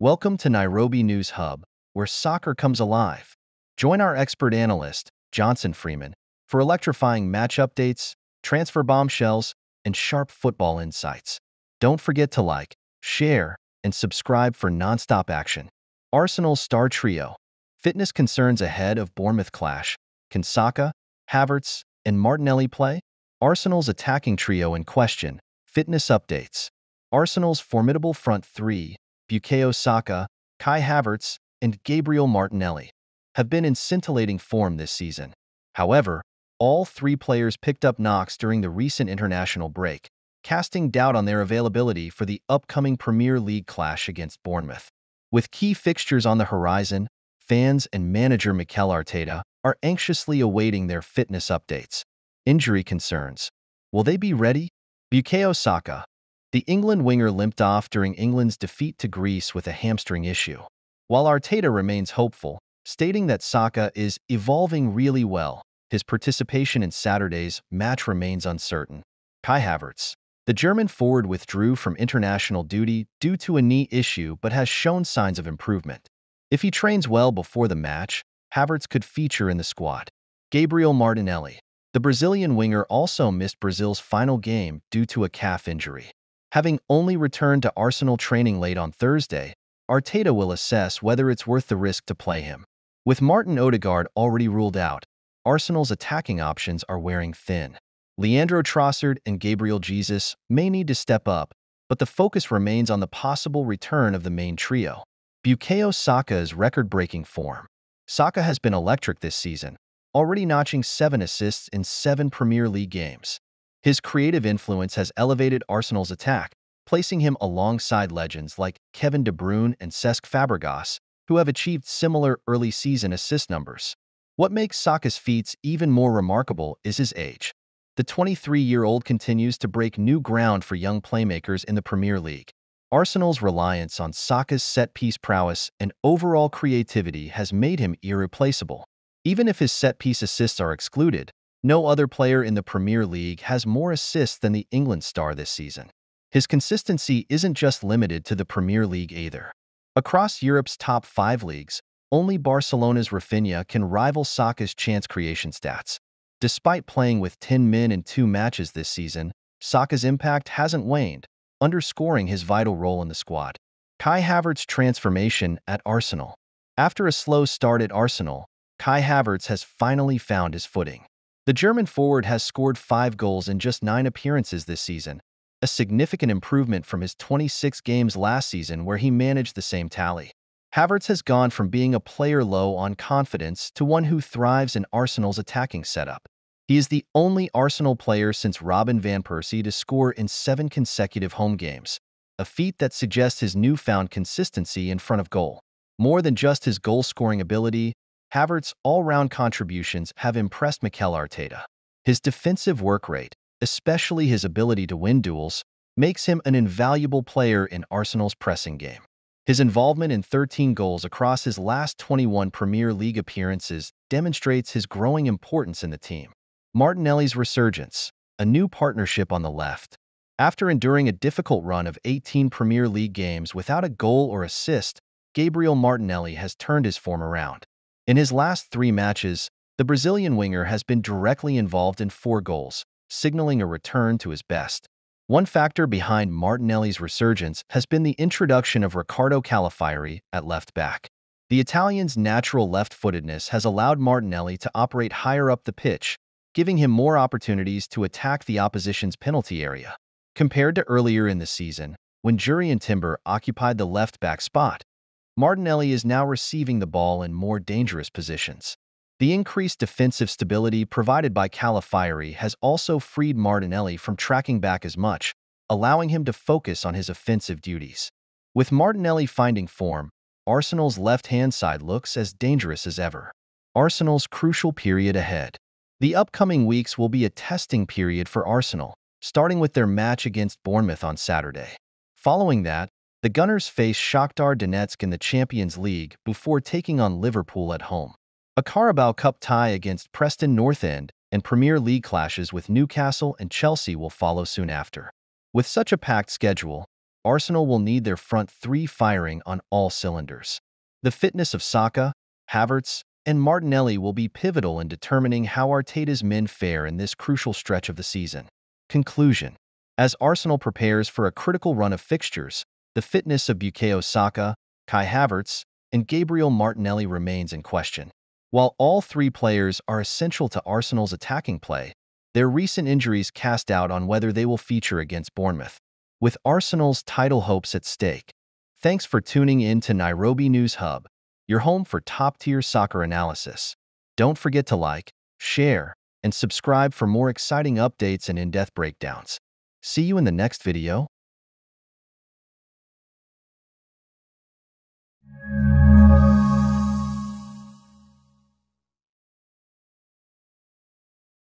Welcome to Nairobi News Hub, where soccer comes alive. Join our expert analyst, Johnson Freeman, for electrifying match updates, transfer bombshells, and sharp football insights. Don't forget to like, share, and subscribe for nonstop action. Arsenal's star trio. Fitness concerns ahead of Bournemouth clash. Can Saka, Havertz, and Martinelli play? Arsenal's attacking trio in question. Fitness updates. Arsenal's formidable front three, Bukayo Saka, Kai Havertz, and Gabriel Martinelli, have been in scintillating form this season. However, all three players picked up knocks during the recent international break, casting doubt on their availability for the upcoming Premier League clash against Bournemouth. With key fixtures on the horizon, fans and manager Mikel Arteta are anxiously awaiting their fitness updates. Injury concerns. Will they be ready? Bukayo Saka. The England winger limped off during England's defeat to Greece with a hamstring issue. While Arteta remains hopeful, stating that Saka is evolving really well, his participation in Saturday's match remains uncertain. Kai Havertz. The German forward withdrew from international duty due to a knee issue but has shown signs of improvement. If he trains well before the match, Havertz could feature in the squad. Gabriel Martinelli. The Brazilian winger also missed Brazil's final game due to a calf injury. Having only returned to Arsenal training late on Thursday, Arteta will assess whether it's worth the risk to play him. With Martin Odegaard already ruled out, Arsenal's attacking options are wearing thin. Leandro Trossard and Gabriel Jesus may need to step up, but the focus remains on the possible return of the main trio. Bukayo Saka's record-breaking form. Saka has been electric this season, already notching seven assists in seven Premier League games. His creative influence has elevated Arsenal's attack, placing him alongside legends like Kevin De Bruyne and Cesc Fabregas, who have achieved similar early season assist numbers. What makes Saka's feats even more remarkable is his age. The 23-year-old continues to break new ground for young playmakers in the Premier League. Arsenal's reliance on Saka's set-piece prowess and overall creativity has made him irreplaceable. Even if his set-piece assists are excluded, no other player in the Premier League has more assists than the England star this season. His consistency isn't just limited to the Premier League either. Across Europe's top five leagues, only Barcelona's Raphinha can rival Saka's chance creation stats. Despite playing with 10 men in two matches this season, Saka's impact hasn't waned, underscoring his vital role in the squad. Kai Havertz's transformation at Arsenal. After a slow start at Arsenal, Kai Havertz has finally found his footing. The German forward has scored five goals in just nine appearances this season, a significant improvement from his 26 games last season where he managed the same tally. Havertz has gone from being a player low on confidence to one who thrives in Arsenal's attacking setup. He is the only Arsenal player since Robin van Persie to score in seven consecutive home games, a feat that suggests his newfound consistency in front of goal. More than just his goal-scoring ability, Havertz's all-round contributions have impressed Mikel Arteta. His defensive work rate, especially his ability to win duels, makes him an invaluable player in Arsenal's pressing game. His involvement in 13 goals across his last 21 Premier League appearances demonstrates his growing importance in the team. Martinelli's resurgence, a new partnership on the left. After enduring a difficult run of 18 Premier League games without a goal or assist, Gabriel Martinelli has turned his form around. In his last three matches, the Brazilian winger has been directly involved in four goals, signaling a return to his best. One factor behind Martinelli's resurgence has been the introduction of Riccardo Calafiori at left back. The Italian's natural left-footedness has allowed Martinelli to operate higher up the pitch, giving him more opportunities to attack the opposition's penalty area. Compared to earlier in the season, when Jurrien Timber occupied the left-back spot, Martinelli is now receiving the ball in more dangerous positions. The increased defensive stability provided by Calafiori has also freed Martinelli from tracking back as much, allowing him to focus on his offensive duties. With Martinelli finding form, Arsenal's left-hand side looks as dangerous as ever. Arsenal's crucial period ahead. The upcoming weeks will be a testing period for Arsenal, starting with their match against Bournemouth on Saturday. Following that, the Gunners face Shakhtar Donetsk in the Champions League before taking on Liverpool at home. A Carabao Cup tie against Preston North End and Premier League clashes with Newcastle and Chelsea will follow soon after. With such a packed schedule, Arsenal will need their front three firing on all cylinders. The fitness of Saka, Havertz, and Martinelli will be pivotal in determining how Arteta's men fare in this crucial stretch of the season. Conclusion As Arsenal prepares for a critical run of fixtures, the fitness of Bukayo Saka, Kai Havertz, and Gabriel Martinelli remains in question. While all three players are essential to Arsenal's attacking play, their recent injuries cast doubt on whether they will feature against Bournemouth. With Arsenal's title hopes at stake, thanks for tuning in to Nairobi News Hub, your home for top-tier soccer analysis. Don't forget to like, share, and subscribe for more exciting updates and in-depth breakdowns. See you in the next video.